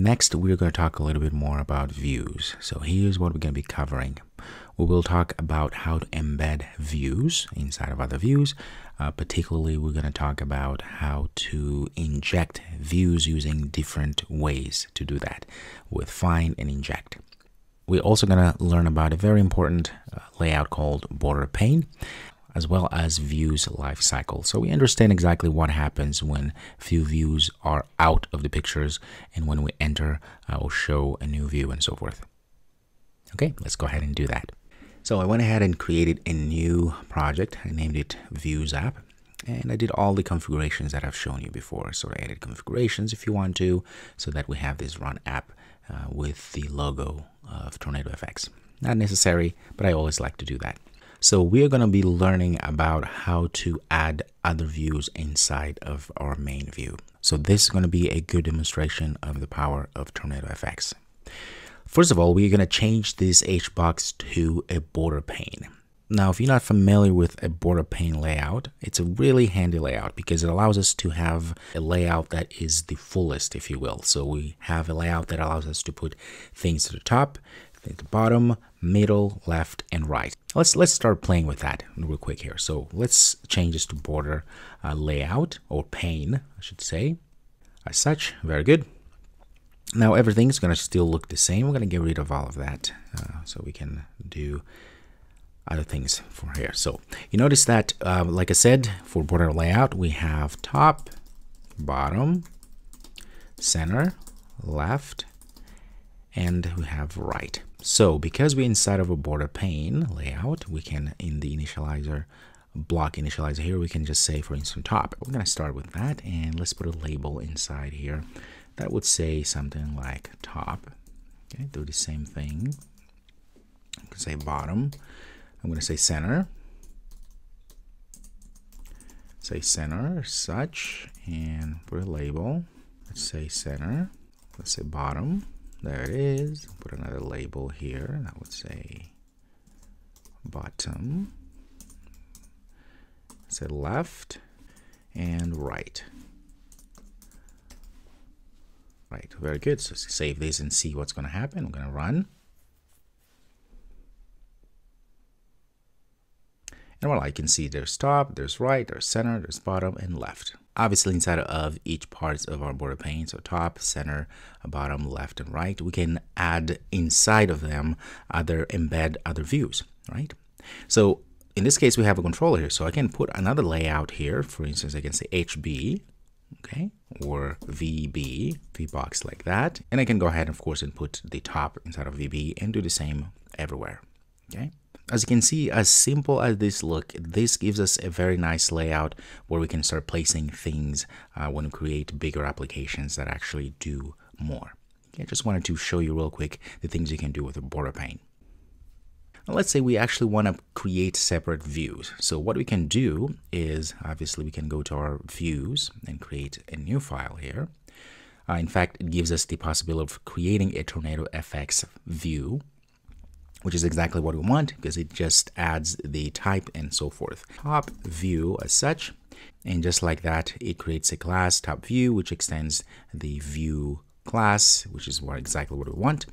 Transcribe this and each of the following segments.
Next, we're going to talk a little bit more about views. So here's what we're going to be covering. We will talk about how to embed views inside of other views. Uh, particularly, we're going to talk about how to inject views using different ways to do that with find and inject. We're also going to learn about a very important uh, layout called border pane as well as views lifecycle. So we understand exactly what happens when few views are out of the pictures and when we enter uh, or show a new view and so forth. Okay, let's go ahead and do that. So I went ahead and created a new project. I named it Views app and I did all the configurations that I've shown you before. So I added configurations if you want to, so that we have this run app uh, with the logo of Tornado FX. Not necessary, but I always like to do that. So we're going to be learning about how to add other views inside of our main view. So this is going to be a good demonstration of the power of Tornado FX. First of all, we're going to change this HBox to a border pane. Now, if you're not familiar with a border pane layout, it's a really handy layout because it allows us to have a layout that is the fullest, if you will. So we have a layout that allows us to put things to the top, the bottom, middle, left, and right. Let's let's start playing with that real quick here. So let's change this to border uh, layout or pane, I should say. As such, very good. Now everything's gonna still look the same. We're gonna get rid of all of that uh, so we can do other things for here. So you notice that, uh, like I said, for border layout, we have top, bottom, center, left, and we have right. So because we're inside of a border pane layout, we can, in the initializer, block initializer here, we can just say, for instance, top. We're going to start with that, and let's put a label inside here. That would say something like top. Okay, do the same thing. I can say bottom. I'm going to say center. Say center, such, and put a label. Let's say center. Let's say bottom. There it is. Put another label here. That would say bottom. Say left and right. Right, very good. So save this and see what's going to happen. I'm going to run. And well, I can see there's top, there's right, there's center, there's bottom, and left obviously inside of each parts of our border pane so top center bottom left and right we can add inside of them other embed other views right? So in this case we have a controller here so i can put another layout here. For instance i can say hb okay or vb vbox like that and i can go ahead of course and put the top inside of vb and do the same everywhere okay as you can see, as simple as this look, this gives us a very nice layout where we can start placing things uh, when we create bigger applications that actually do more. I just wanted to show you real quick the things you can do with a border pane. Now, let's say we actually want to create separate views. So what we can do is, obviously, we can go to our views and create a new file here. Uh, in fact, it gives us the possibility of creating a Tornado FX view which is exactly what we want because it just adds the type and so forth. Top view as such, and just like that, it creates a class top view, which extends the view class, which is what exactly what we want.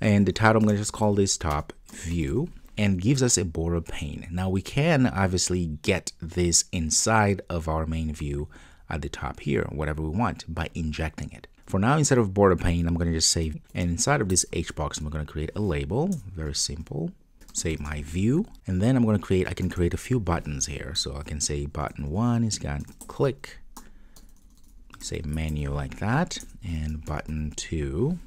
And the title, I'm going to just call this top view and gives us a border pane. Now we can obviously get this inside of our main view at the top here, whatever we want by injecting it. For now, instead of border pane, I'm going to just say, and inside of this HBox, I'm going to create a label, very simple. Say my view, and then I'm going to create, I can create a few buttons here. So I can say button one is going to click, say menu like that, and button two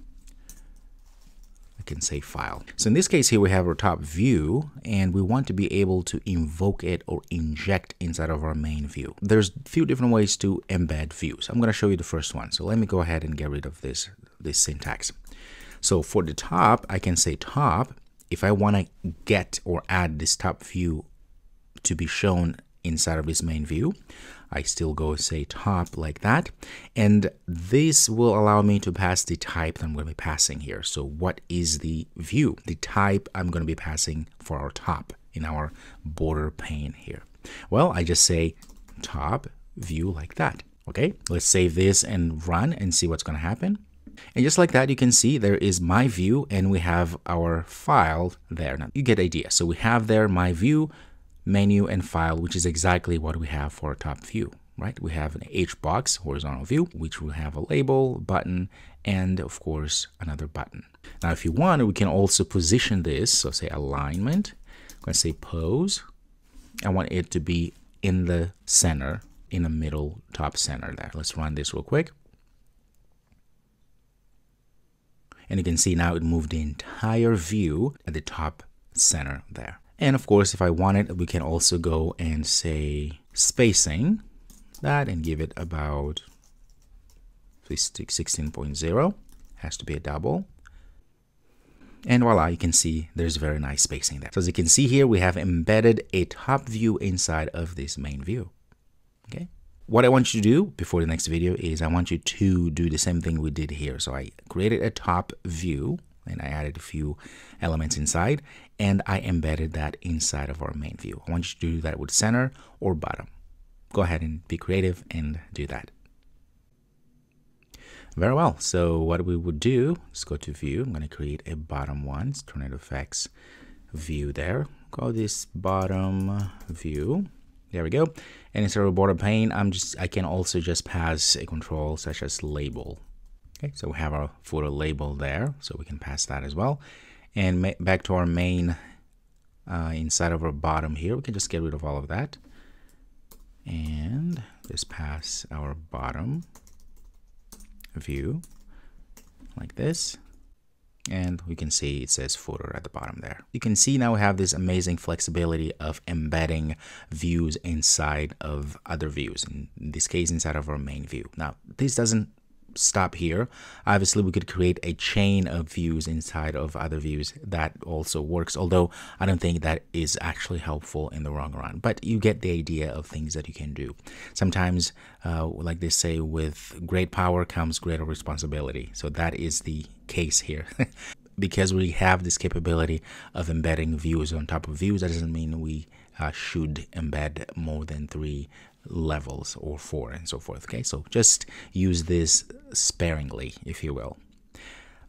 Can say file. So in this case here we have our top view and we want to be able to invoke it or inject inside of our main view. There's a few different ways to embed views. I'm going to show you the first one. So let me go ahead and get rid of this, this syntax. So for the top, I can say top. If I want to get or add this top view to be shown inside of this main view, I still go say top like that. And this will allow me to pass the type that I'm going to be passing here. So what is the view? The type I'm going to be passing for our top in our border pane here. Well, I just say top view like that. Okay, let's save this and run and see what's going to happen. And just like that, you can see there is my view and we have our file there. Now you get idea. So we have there my view, menu and file, which is exactly what we have for a top view, right? We have an H box horizontal view, which will have a label, button, and of course another button. Now, if you want, we can also position this. So say alignment, I'm going to say pose. I want it to be in the center, in the middle top center there. Let's run this real quick. And you can see now it moved the entire view at the top center there. And of course, if I want it, we can also go and say spacing that and give it about 16.0 has to be a double. And voila you can see there's very nice spacing there. So as you can see here we have embedded a top view inside of this main view. Okay? What I want you to do before the next video is I want you to do the same thing we did here. So I created a top view and I added a few elements inside and I embedded that inside of our main view I want you to do that with center or bottom go ahead and be creative and do that very well. So what we would do is go to view. I'm going to create a bottom one. Tornado FX view there. Call this bottom view. There we go. And instead of a border pane, I'm just I can also just pass a control such as label. Okay, so we have our footer label there, so we can pass that as well. And back to our main uh, inside of our bottom here, we can just get rid of all of that. And just pass our bottom view like this and we can see it says footer at the bottom there. You can see now we have this amazing flexibility of embedding views inside of other views, in this case inside of our main view. Now this doesn't stop here. Obviously, we could create a chain of views inside of other views that also works, although I don't think that is actually helpful in the long run. But you get the idea of things that you can do. Sometimes, uh, like they say, with great power comes greater responsibility. So that is the case here. because we have this capability of embedding views on top of views, that doesn't mean we uh, should embed more than three levels or four and so forth. Okay, so just use this sparingly, if you will.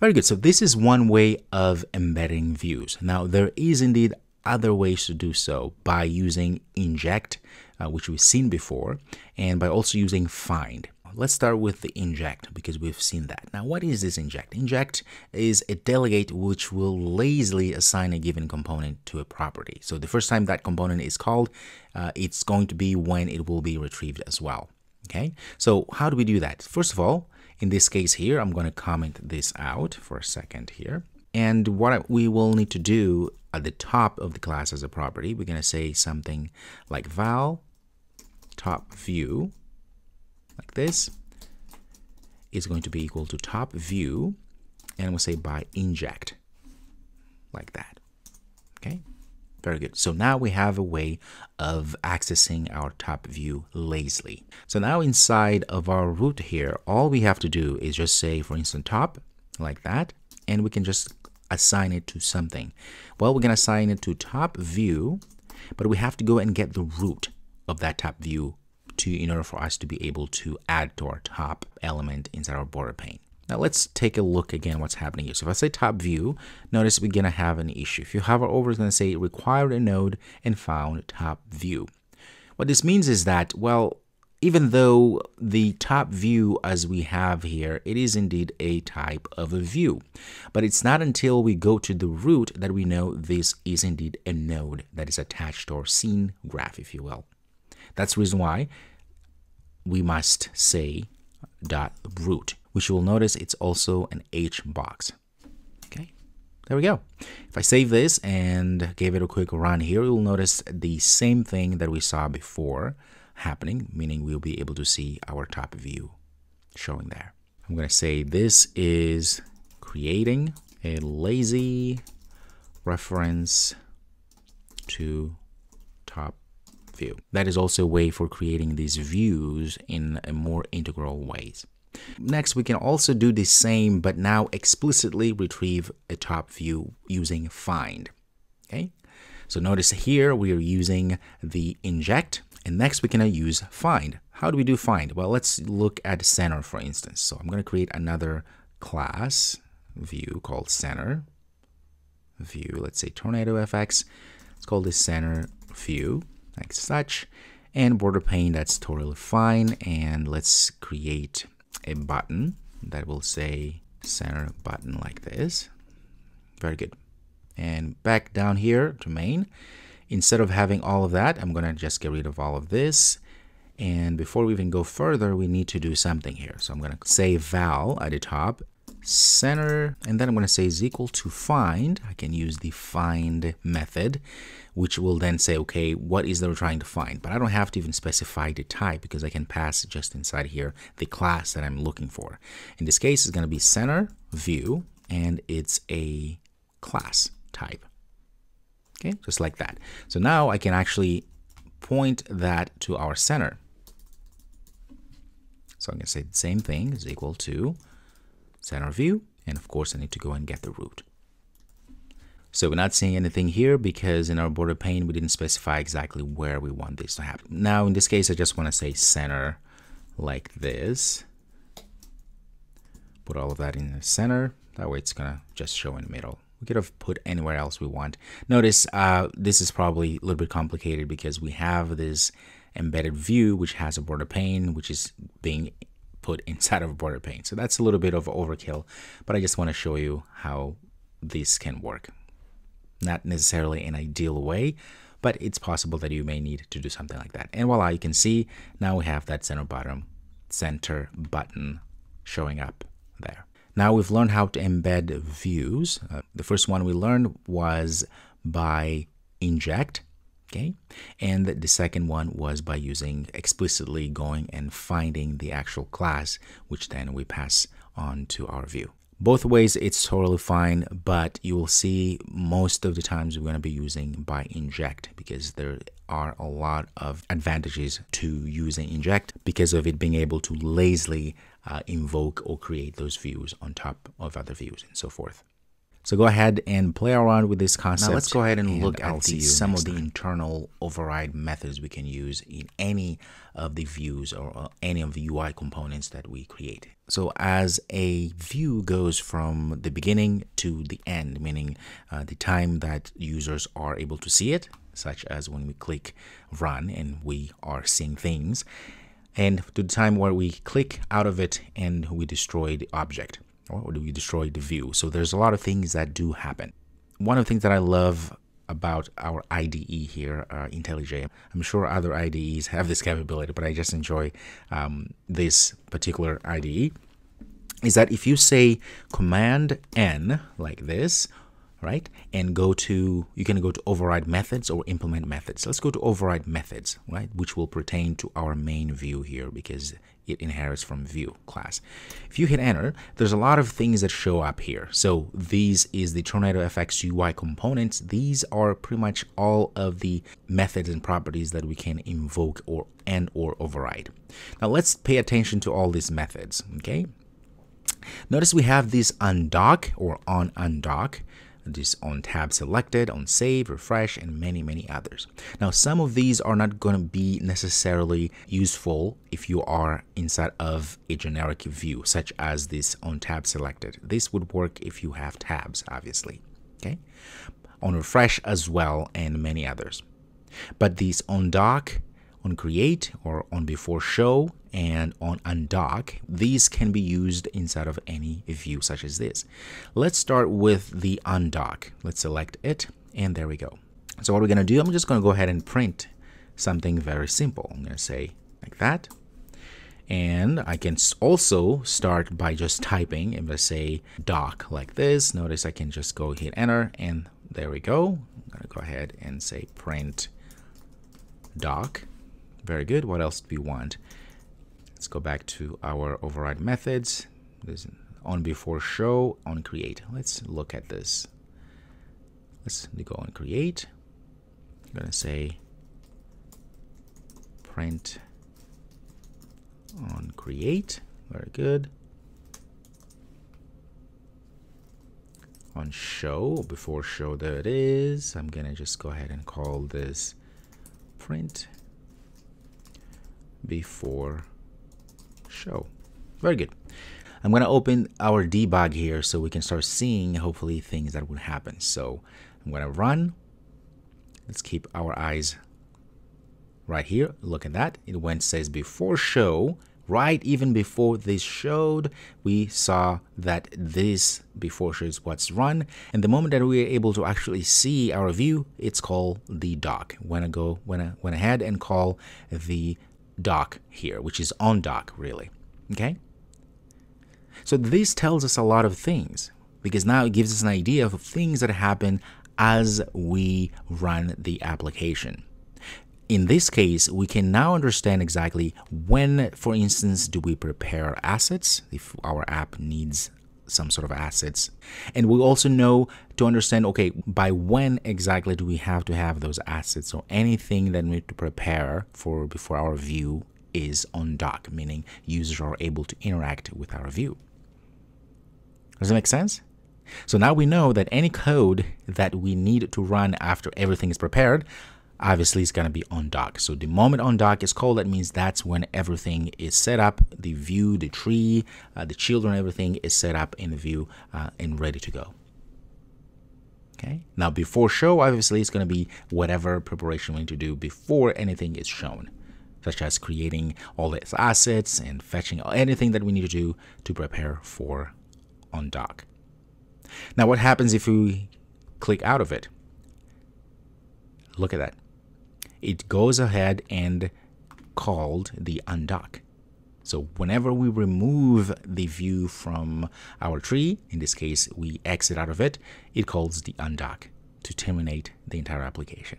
Very good. So this is one way of embedding views. Now there is indeed other ways to do so by using inject, uh, which we've seen before, and by also using find. Let's start with the inject because we've seen that. Now, what is this inject? Inject is a delegate which will lazily assign a given component to a property. So the first time that component is called, uh, it's going to be when it will be retrieved as well. Okay, so how do we do that? First of all, in this case here, I'm going to comment this out for a second here. And what we will need to do at the top of the class as a property, we're going to say something like val top view like this is going to be equal to top view and we'll say by inject like that. Okay? Very good. So now we have a way of accessing our top view lazily. So now inside of our root here all we have to do is just say for instance top like that and we can just assign it to something. Well we're going to assign it to top view but we have to go and get the root of that top view to in order for us to be able to add to our top element inside our border pane. Now let's take a look again what's happening here. So if I say top view, notice we're going to have an issue. If you hover over, it's going to say required a node and found top view. What this means is that, well, even though the top view as we have here, it is indeed a type of a view. But it's not until we go to the root that we know this is indeed a node that is attached to our scene graph, if you will. That's the reason why we must say dot root, which you will notice it's also an H box. Okay, there we go. If I save this and gave it a quick run here, you'll notice the same thing that we saw before happening, meaning we'll be able to see our top view showing there. I'm going to say this is creating a lazy reference to top view. That is also a way for creating these views in a more integral ways. Next, we can also do the same, but now explicitly retrieve a top view using find. Okay, so notice here we are using the inject, and next we can use find. How do we do find? Well, let's look at center, for instance. So I'm going to create another class view called center view. Let's say Tornado FX. Let's call this center view like such. And border pane, that's totally fine. And let's create a button that will say center button like this. Very good. And back down here to main. Instead of having all of that, I'm going to just get rid of all of this. And before we even go further, we need to do something here. So I'm going to say val at the top center and then I'm going to say is equal to find. I can use the find method which will then say okay what is that we're trying to find? But I don't have to even specify the type because I can pass just inside here the class that I'm looking for. In this case it's going to be center view and it's a class type. Okay just like that. So now I can actually point that to our center. So I'm going to say the same thing is equal to center view, and of course I need to go and get the root. So we're not seeing anything here because in our border pane we didn't specify exactly where we want this to happen. Now in this case I just want to say center like this. Put all of that in the center. That way it's gonna just show in the middle. We could have put anywhere else we want. Notice uh, this is probably a little bit complicated because we have this embedded view which has a border pane which is being put inside of a border pane. So that's a little bit of overkill, but I just want to show you how this can work. Not necessarily an ideal way, but it's possible that you may need to do something like that. And voila, you can see now we have that center bottom center button showing up there. Now we've learned how to embed views. Uh, the first one we learned was by inject okay? And the second one was by using explicitly going and finding the actual class which then we pass on to our view. Both ways it's totally fine but you will see most of the times we're going to be using by inject because there are a lot of advantages to using inject because of it being able to lazily uh, invoke or create those views on top of other views and so forth so go ahead and play around with this concept. Now let's go ahead and, and look at the, some of the time. internal override methods we can use in any of the views or uh, any of the UI components that we create. So as a view goes from the beginning to the end, meaning uh, the time that users are able to see it, such as when we click run and we are seeing things, and to the time where we click out of it and we destroy the object or do we destroy the view? So there's a lot of things that do happen. One of the things that I love about our IDE here, uh, IntelliJ. I'm sure other IDEs have this capability, but I just enjoy um, this particular IDE. Is that if you say Command N like this, right? And go to, you can go to override methods or implement methods. Let's go to override methods, right? Which will pertain to our main view here because it inherits from view class. If you hit enter, there's a lot of things that show up here. So these is the Tornado FX UI components. These are pretty much all of the methods and properties that we can invoke or and or override. Now let's pay attention to all these methods, okay? Notice we have this undock or on undock this on tab selected, on save, refresh, and many, many others. Now, some of these are not going to be necessarily useful if you are inside of a generic view, such as this on tab selected. This would work if you have tabs, obviously. Okay. On refresh as well, and many others. But these on dock on create or on before show and on undock these can be used inside of any view such as this. Let's start with the undock. Let's select it and there we go. So what we're going to do i'm just going to go ahead and print something very simple. I'm going to say like that. And I can also start by just typing. If I say doc like this notice I can just go hit enter and there we go. I'm gonna go ahead and say print dock very good. What else do we want? Let's go back to our override methods. This on before show, on create. Let's look at this. Let's go on create. I'm going to say print on create. Very good. On show, before show, there it is. I'm going to just go ahead and call this print before show. Very good. I'm going to open our debug here so we can start seeing hopefully things that would happen. So I'm going to run. Let's keep our eyes right here. Look at that. It went says before show right even before this showed we saw that this before shows what's run and the moment that we are able to actually see our view it's called the dock when i go when i went ahead and call the dock here which is on dock really okay? So this tells us a lot of things because now it gives us an idea of things that happen as we run the application. In this case, we can now understand exactly when, for instance, do we prepare assets, if our app needs some sort of assets. And we also know to understand, okay, by when exactly do we have to have those assets or anything that we need to prepare for before our view is on dock, meaning users are able to interact with our view. Does that make sense? So now we know that any code that we need to run after everything is prepared obviously it's going to be on dock. So the moment on dock is called, that means that's when everything is set up. The view, the tree, uh, the children, everything is set up in the view uh, and ready to go. Okay. Now before show, obviously it's going to be whatever preparation we need to do before anything is shown, such as creating all its assets and fetching anything that we need to do to prepare for on dock. Now what happens if we click out of it? Look at that it goes ahead and called the undock. So whenever we remove the view from our tree, in this case we exit out of it, it calls the undock to terminate the entire application.